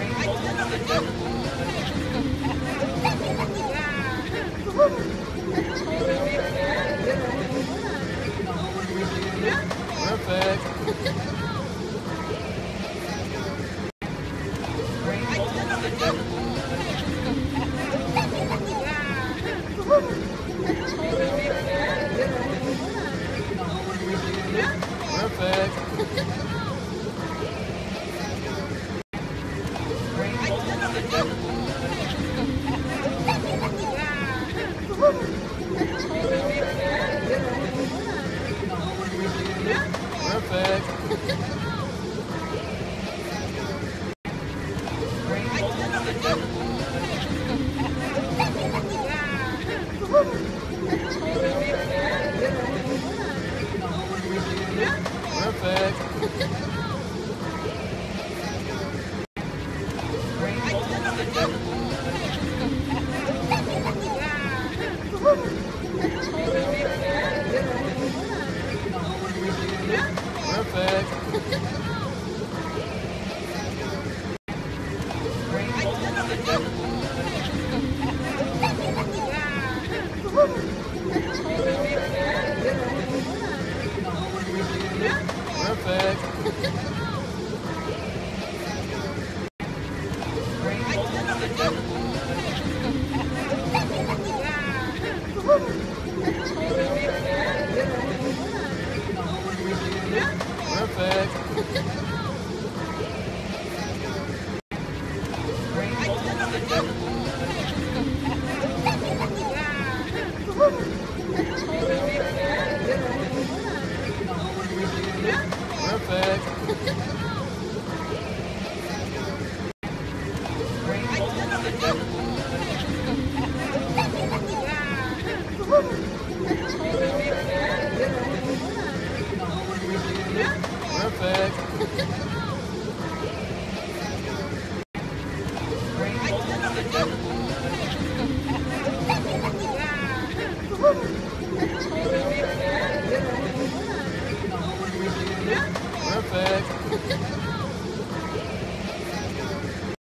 I'm Perfect. Perfect. Perfect. Perfect.